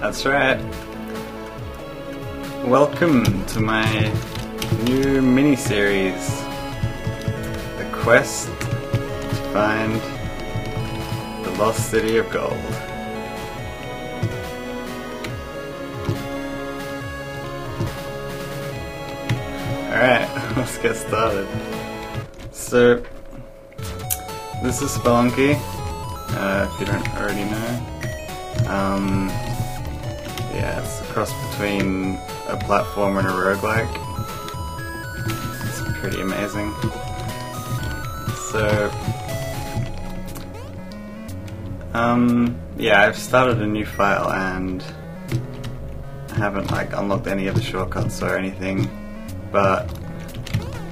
That's right. Welcome to my new mini series, The Quest to Find the Lost City of Gold. Alright, let's get started. So, this is Spelunky, uh, if you don't already know. Um, yeah, it's a cross between a platform and a roguelike. It's pretty amazing. So, um, yeah, I've started a new file and I haven't like unlocked any of the shortcuts or anything, but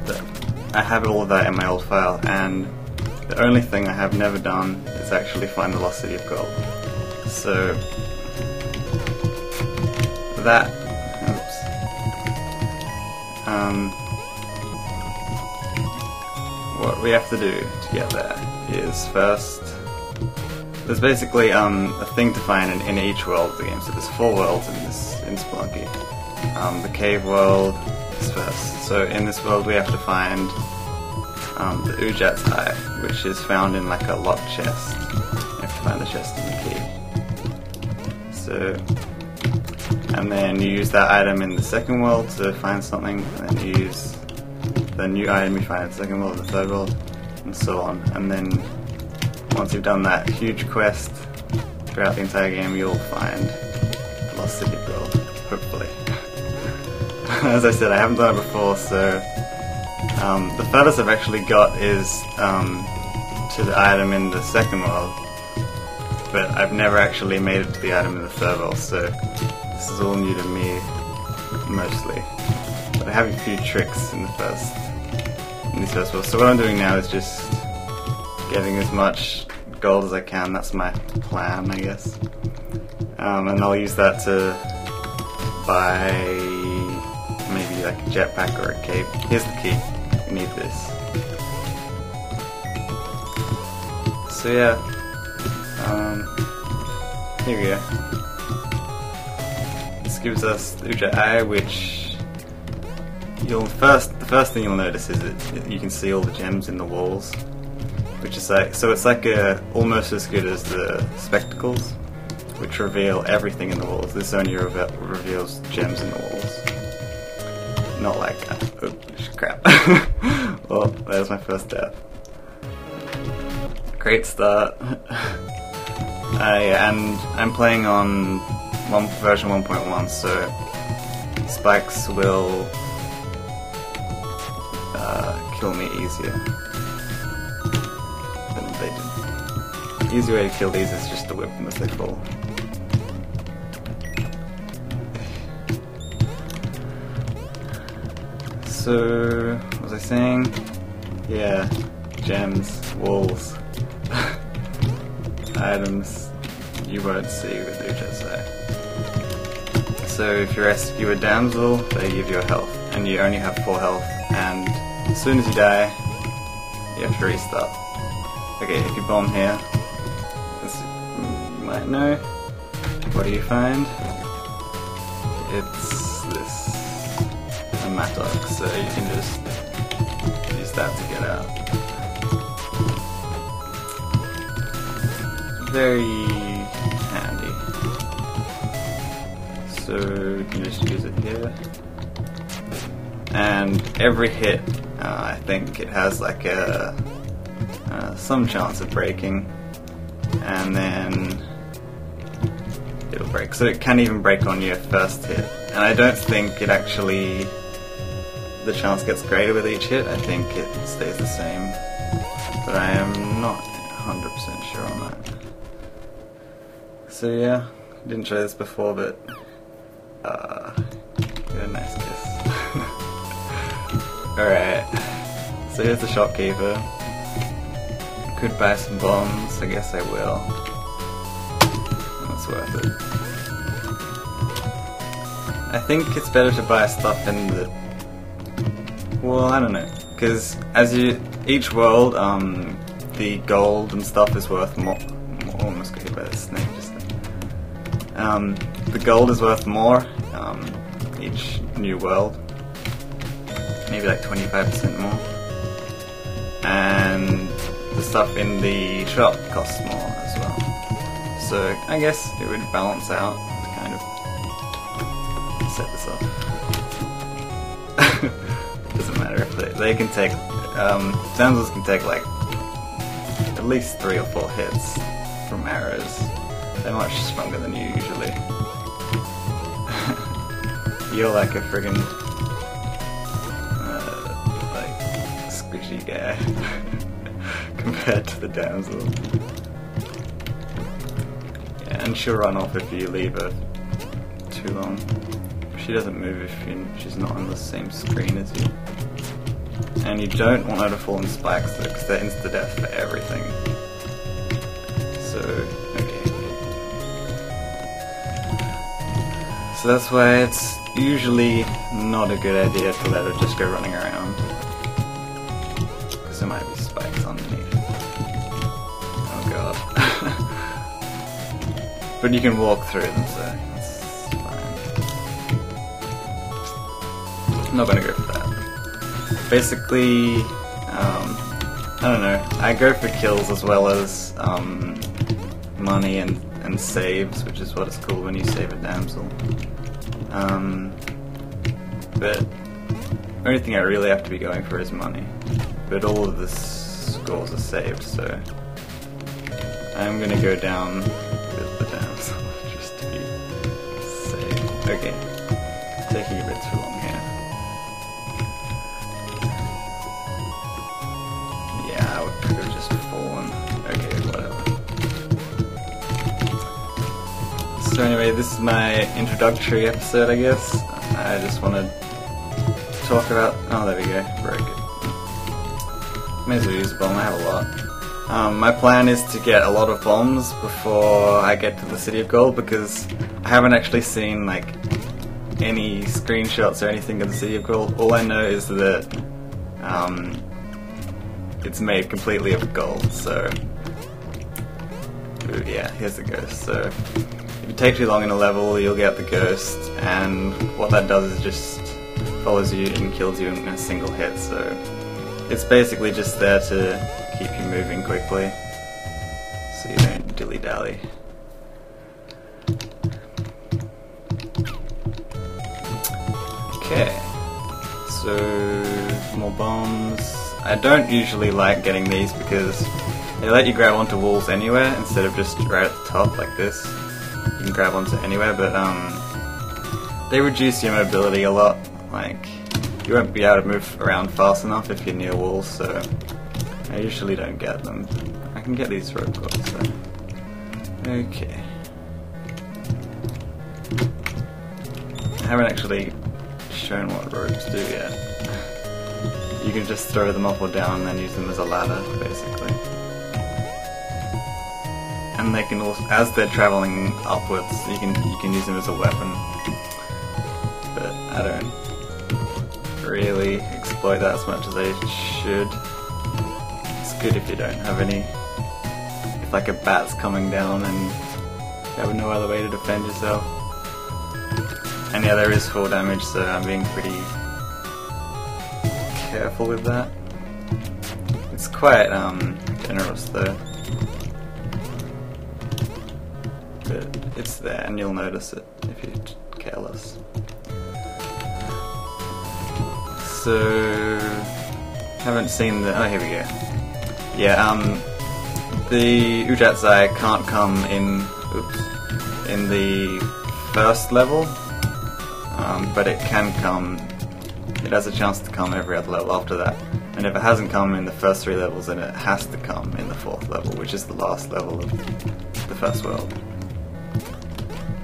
the, I have all of that in my old file, and the only thing I have never done is actually find the lost city of gold. So that. Oops. Um, what we have to do to get there is first. There's basically um, a thing to find in, in each world of the game. So there's four worlds in this in Spelunky. Um, the cave world is first. So in this world we have to find um, the Udjat's Eye, which is found in like a locked chest. You have to find the chest in the key. So and then you use that item in the second world to find something, and then you use the new item you find in the second world, the third world, and so on. And then once you've done that huge quest throughout the entire game, you'll find the Lost City Gold, hopefully. As I said, I haven't done it before, so um, the furthest I've actually got is um, to the item in the second world, but I've never actually made it to the item in the third world, so this is all new to me, mostly. But I have a few tricks in the first, in these first worlds. So what I'm doing now is just getting as much gold as I can. That's my plan, I guess. Um, and I'll use that to buy maybe like a jetpack or a cape. Here's the key. You need this. So yeah. Um, here we go gives us Udjat Eye, which you'll first the first thing you'll notice is that you can see all the gems in the walls, which is like so it's like a almost as good as the spectacles, which reveal everything in the walls. This only reve- reveals gems in the walls, not like uh, oh crap. well, there's my first death. Great start. Yeah, and I'm playing on one, version 1.1, so spikes will uh, kill me easier than they did. The easy way to kill these is just to whip them as they fall. So, what was I saying? Yeah, gems, walls, items you won't see with Udjat's Eye. So if you rescue a damsel, they give you a health, and you only have 4 health, and as soon as you die, you have to restart. Okay, if you bomb here, you might know, what do you find? It's this, a mattock, so you can just use that to get out. Very so you can just use it here. And every hit, uh, I think it has like a uh, some chance of breaking, and then it'll break. So it can even break on your first hit. And I don't think it actually the chance gets greater with each hit. I think it stays the same, but I am not 100% sure on that. So yeah, didn't try this before, but uh, get a nice kiss. Alright. So here's the shopkeeper. Could buy some bombs, I guess I will. That's worth it. I think it's better to buy stuff in the... Well, I don't know. Because as you... Each world, um, the gold and stuff is worth more... almost got hit by the snake. Um, the gold is worth more, um, each new world. Maybe like 25% more. And the stuff in the shop costs more as well. So I guess it would balance out to kind of set this up. Doesn't matter if they, they can take, um, damsels can take like at least three or four hits from arrows. They're much stronger than you usually. You're like a friggin' uh, like squishy guy. compared to the damsel. Yeah, and she'll run off if you leave her too long. She doesn't move if she's not on the same screen as you. And you don't want her to fall in spikes though, because they're insta-death for everything. That's why it's usually not a good idea to let her just go running around. Because there might be spikes underneath. Oh god. but you can walk through them, so it's fine. I'm not gonna go for that. Basically, um, I don't know. I go for kills as well as um, money and, and saves, which is what it's called when you save a damsel. Um, but the only thing I really have to be going for is money. But all of the scores are saved, so I'm gonna go down with the damsel just to be safe. Okay, So anyway, this is my introductory episode, I guess. I just want to talk about. Oh, there we go. Broke it. May as well use a bomb. I have a lot. Um, my plan is to get a lot of bombs before I get to the City of Gold because I haven't actually seen like any screenshots or anything of the City of Gold. All I know is that um, it's made completely of gold. So Yeah, here's the ghost. So if you take too long in a level, you'll get the ghost, and what that does is just follows you and kills you in a single hit. So it's basically just there to keep you moving quickly, so you don't dilly dally. Okay, so more bombs. I don't usually like getting these because they let you grab onto walls anywhere instead of just right at the top like this. You can grab onto anywhere, but um, they reduce your mobility a lot. Like you won't be able to move around fast enough if you're near walls, so I usually don't get them. I can get these rope though. Okay. I haven't actually shown what ropes do yet. You can just throw them up or down and then use them as a ladder, basically. And they can also, as they're traveling upwards, you can you can use them as a weapon. But I don't really exploit that as much as I should. It's good if you don't have any. If like a bat's coming down and you have no other way to defend yourself. And yeah, there is full damage, so I'm being pretty careful with that. It's quite um, generous though. It's there and you'll notice it if you're careless. So, haven't seen the, oh here we go. Yeah, um, the Udjat's Eye can't come in, oops, in the first level, um, but it can come. It has a chance to come every other level after that. And if it hasn't come in the first three levels, then it has to come in the fourth level, which is the last level of the first world.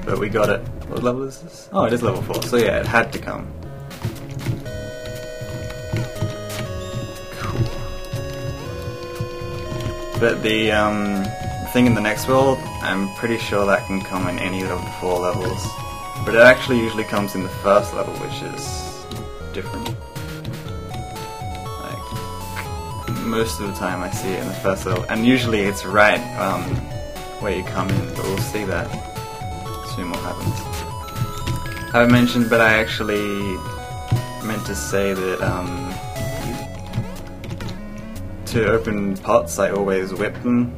But we got it. What level is this? Oh, it is level 4, so yeah, it had to come. Cool. But the um, thing in the next world, I'm pretty sure that can come in any of the four levels. But it actually usually comes in the first level, which is different. Like, most of the time I see it in the first level, and usually it's right um, where you come in, but we'll see that soon what happens. I mentioned, but I actually meant to say that um, to open pots, I always whip them,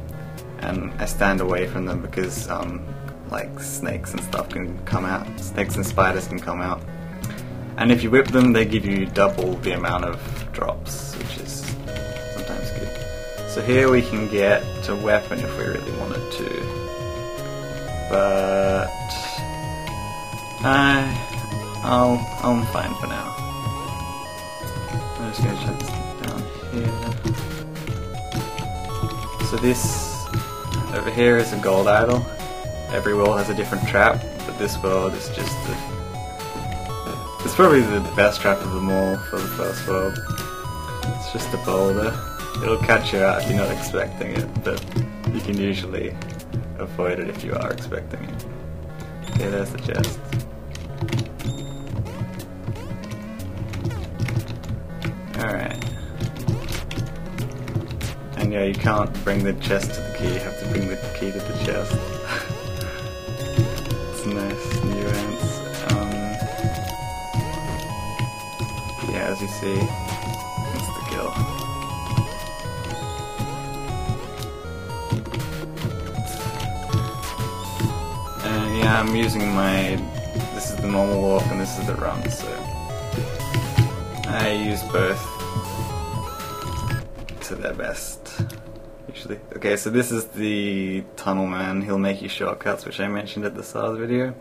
and I stand away from them because um, like snakes and stuff can come out. Snakes and spiders can come out. And if you whip them, they give you double the amount of drops, which is sometimes good. So here we can get a weapon if we really wanted to. But I, I'll, I'm fine for now. I'm just gonna shut this down here. So this over here is a gold idol. Every world has a different trap, but this world is just the. It's probably the best trap of them all for the first world. It's just a boulder. It'll catch you out if you're not expecting it, but you can usually avoid it if you are expecting it. Okay, there's the chest. Alright. And yeah, you can't bring the chest to the key, you have to bring the key to the chest. it's nice nuance. Um, yeah, as you see, I'm using my. This is the normal walk and this is the run, so. I use both to their best, usually. Okay, so this is the Tunnel Man. He'll make you shortcuts, which I mentioned at the start of the video.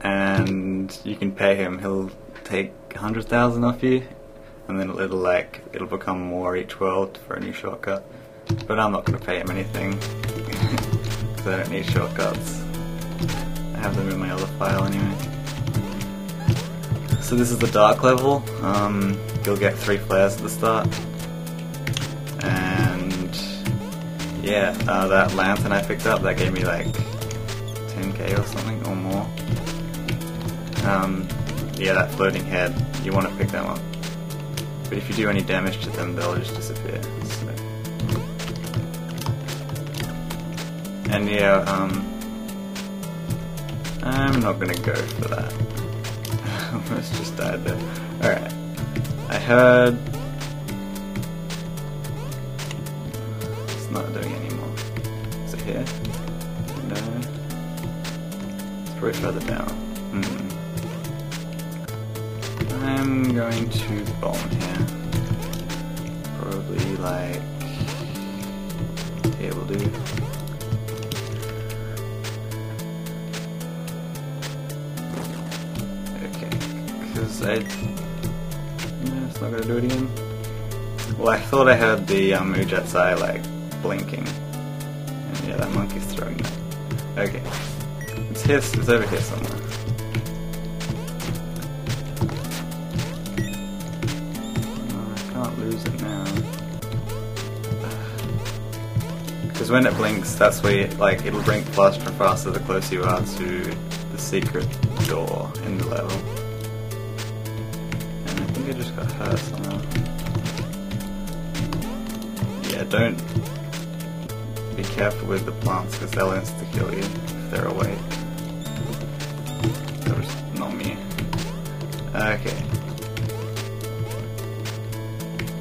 And you can pay him. He'll take 100,000 off you, and then it'll like, it'll become more each world for a new shortcut. But I'm not going to pay him anything, because I don't need shortcuts. Have them in my other file anyway. So this is the dark level. Um, you'll get three flares at the start. And yeah, uh, that lantern I picked up, that gave me like 10k or something, or more. Um, yeah, that floating head, you want to pick them up. But if you do any damage to them, they'll just disappear. So. And yeah, um, I'm not gonna go for that. Let's just died there. Alright. I heard. It's not doing anymore. Is it here? No. It's probably further down. Hmm. I'm going to bomb here. Probably like. Here will do. Because. Yeah, it's not gonna do it again. Well, I thought I heard the um, eye, like, blinking. And yeah, that monkey's throwing that. Okay. It's here, it's over here somewhere. Oh, I can't lose it now. Because when it blinks, that's where, like, it'll blink faster and faster the closer you are to the secret door in the level. Hurt somehow. Yeah, don't be careful with the plants because they'll insta kill you if they're awake. That was not me. Ah, okay.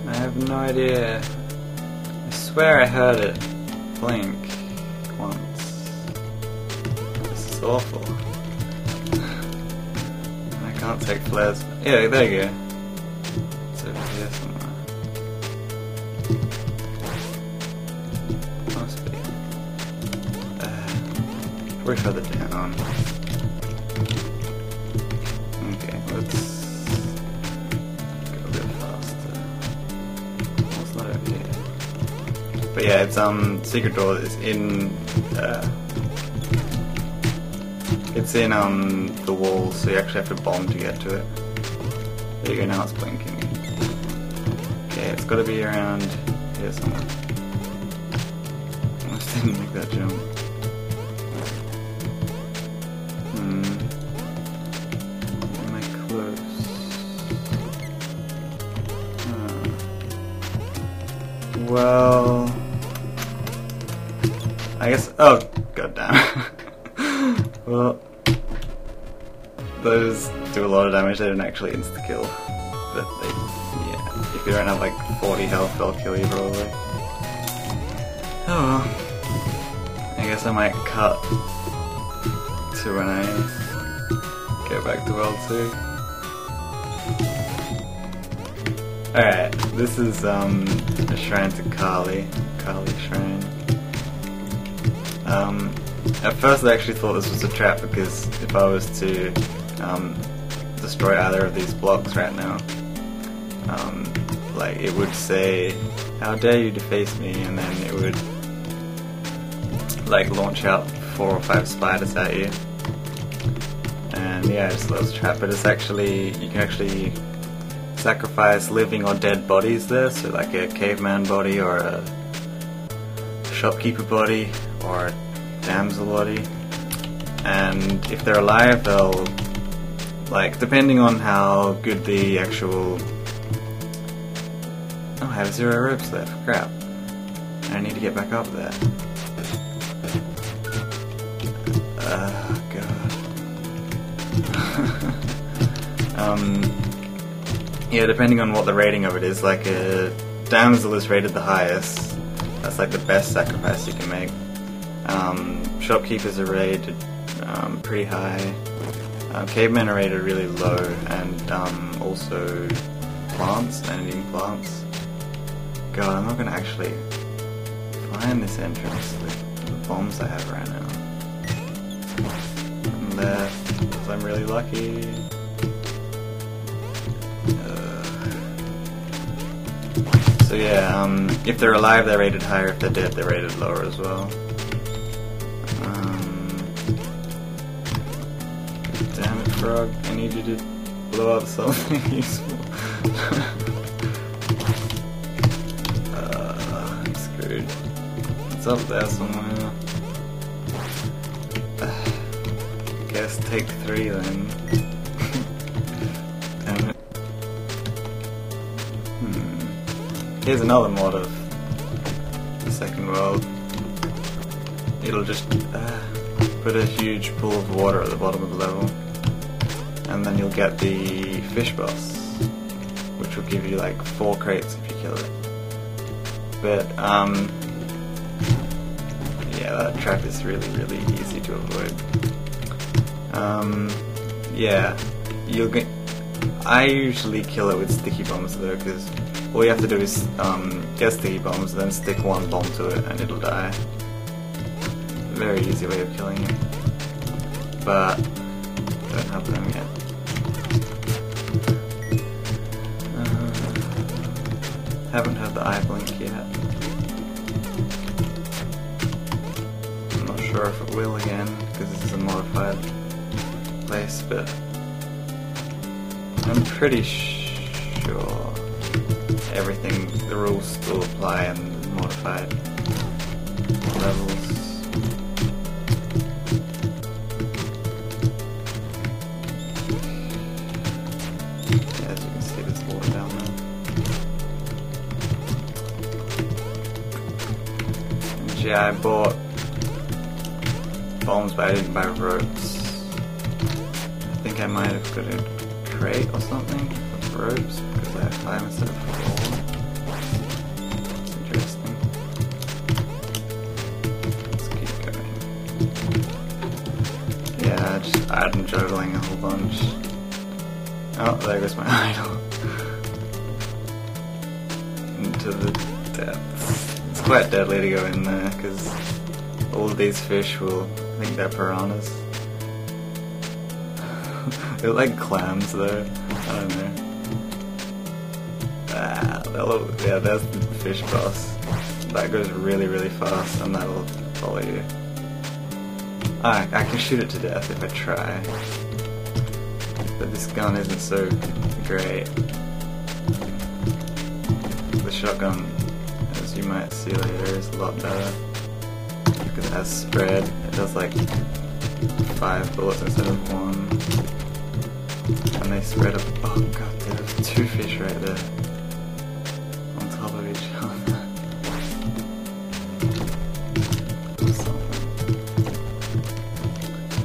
I have no idea. I swear I heard it blink once. This is awful. I can't take flares. Yeah, there you go. Here somewhere. Must be. Uh, probably further down. Okay, let's go a bit faster. It's not over here. But yeah, it's um secret door is in uh, it's in um the wall, so you actually have to bomb to get to it. There you go, now it's blinking. Gotta be around here somewhere. I didn't make that jump. Hmm. Am I close? Huh. Well, I guess. Oh, goddamn. well, those do a lot of damage. They don't actually insta If you don't have like 40 health, they'll kill you probably. Oh. I guess I might cut to when I get back to World 2. Alright, this is um, a shrine to Kali. Kali shrine. Um, at first I actually thought this was a trap because if I was to um, destroy either of these blocks right now, um, like it would say, how dare you deface me, and then it would like launch out four or five spiders at you. And yeah, it's a little trap, but it's actually, you can actually sacrifice living or dead bodies there, so like a caveman body or a shopkeeper body or a damsel body. And if they're alive, they'll, like, depending on how good the actual. Oh, I have zero ropes left. Crap. I need to get back up there. Oh, God. um, yeah, depending on what the rating of it is, like a damsel is rated the highest. That's like the best sacrifice you can make. Um, shopkeepers are rated um, pretty high. Uh, cavemen are rated really low, and um, also plants and eating plants. God, I'm not gonna actually find this entrance with the bombs I have right now. Unless because I'm really lucky. Uh, so yeah, um, if they're alive, they're rated higher. If they're dead, they're rated lower as well. Um, damn it, frog! I need you to blow up something It's up there somewhere. Guess take three then. Hmm. Here's another mod of the second world. It'll just uh, put a huge pool of water at the bottom of the level. And then you'll get the fish boss, which will give you like four crates if you kill it. But, um, that trap is really, really easy to avoid. Um, yeah, you'll get. I usually kill it with sticky bombs though, because all you have to do is um, get sticky bombs, then stick one bomb to it, and it'll die. Very easy way of killing it, but don't have them yet. Uh, haven't had the eye blink yet. Sure if it will again, because this is a modified place, but I'm pretty sure everything, the rules still apply in modified levels. Yeah, I bought I didn't buy ropes. I think I might have got a crate or something with ropes because I have five instead of four. That's interesting. Let's keep going. Yeah, just I'm juggling a whole bunch. Oh, there goes my idol. Into the depths. It's quite deadly to go in there because all of these fish will think they're piranhas. They're like clams though. I don't know. Ah, that'll, yeah, that's the fish boss. That goes really, really fast and that'll follow you. Ah, I can shoot it to death if I try. But this gun isn't so great. The shotgun, as you might see later, is a lot better. Because it has spread. It does like five bullets instead of one. And they spread up. Oh god, there's two fish right there. On top of each other.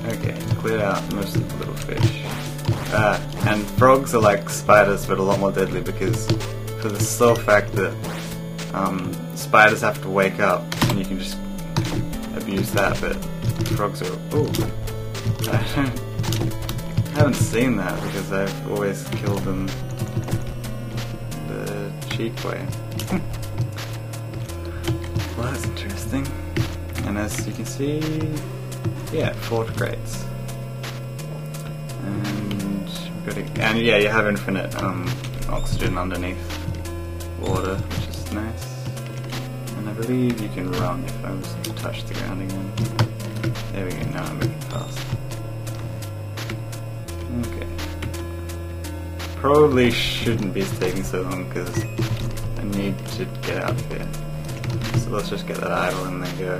Okay, cleared out most of the little fish. Uh, and frogs are like spiders, but a lot more deadly because for the sole fact that um, spiders have to wake up, and you can just abuse that, but frogs are. Oh, I haven't seen that because I've always killed them the cheap way. well, that's interesting. And as you can see, yeah, fort crates. And, and yeah, you have infinite um, oxygen underneath water, which is nice. I believe you can run if I was to touch the ground again. There we go, now I'm moving fast. Okay. Probably shouldn't be taking so long because I need to get out of here. So let's just get that idol and then go.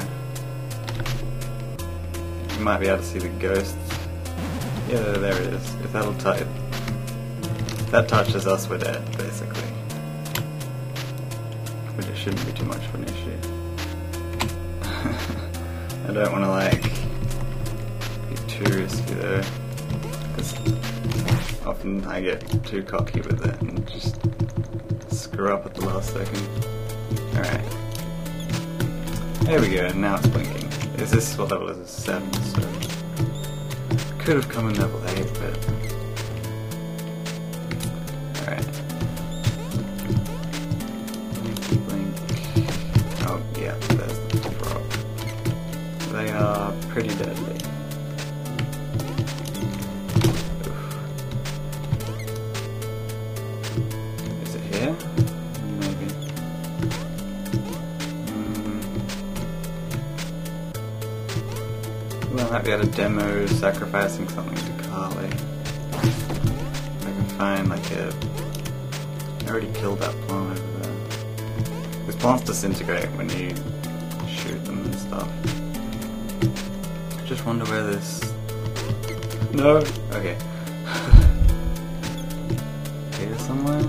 You might be able to see the ghosts. Yeah, there it is. If that'll touch, if that touches us, we're dead, basically. Shouldn't be too much of an issue. I don't want to like be too risky though, because often I get too cocky with it and just screw up at the last second. Alright. There we go, now it's blinking. Is this what level is? It's 7, so... Could have come in level 8, but... pretty deadly. Oof. Is it here? Maybe. Mm. Well, I might demo sacrificing something to. If I can find like a. I already killed that plant over there. Because plants disintegrate when you just wonder where this. No! Okay. Here somewhere?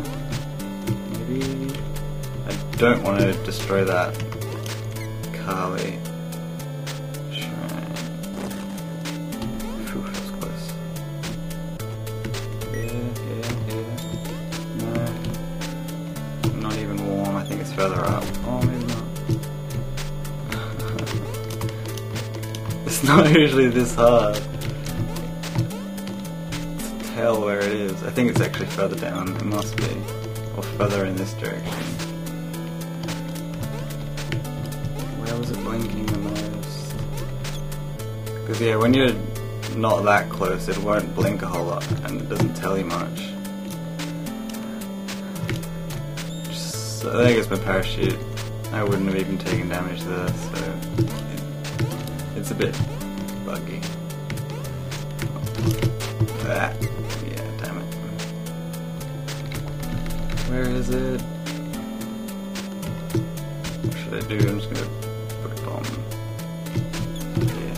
Maybe. I don't want to destroy that Kali not. usually this hard. To tell where it is. I think it's actually further down. It must be. Or further in this direction. Where was it blinking the most? Because yeah, when you're not that close, it won't blink a whole lot, and it doesn't tell you much. Just, I think it's my parachute. I wouldn't have even taken damage there, so it, it's a bit buggy. Ah, yeah, damn it. Where is it? What should I do? I'm just gonna put a bomb. Yeah.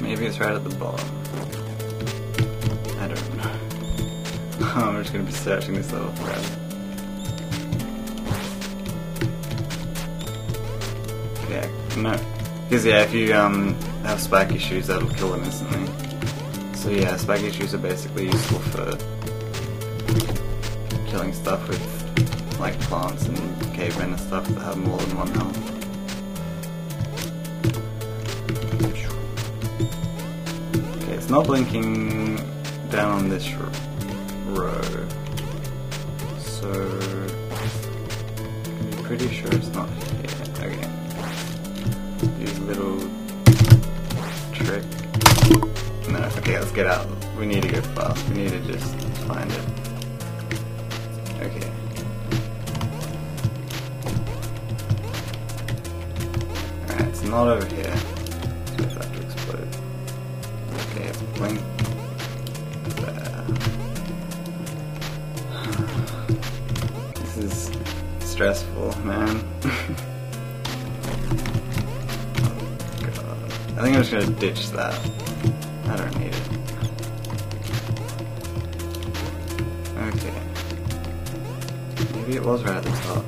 Maybe it's right at the bottom. I don't know. I'm just gonna be searching this level forever. No. Because yeah, if you um have spiky shoes, that'll kill them instantly. So yeah, spiky shoes are basically useful for killing stuff with like plants and cavemen and stuff that have more than one health. Okay, it's not blinking down on this row. So I'm pretty sure it's not here. These little trick. No, okay, let's get out. We need to go fast. We need to just find it. Okay. Alright, it's not over here. So it's about to explode. Okay, blink. This is stressful, man. I think I'm just gonna ditch that. I don't need it. Okay. Maybe it was right at the top.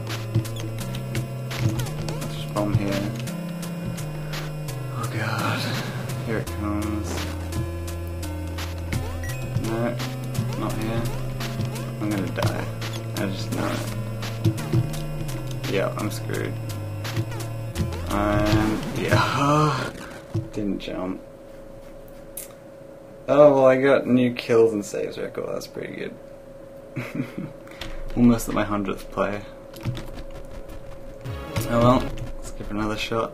Just bomb here. Oh god. Here it comes. No, not here. I'm gonna die. I just know it. Yeah, I'm screwed. Um, yeah. Didn't jump. Oh, well, I got new kills and saves record. That's pretty good. Almost at my 100th play. Oh well, let's give it another shot.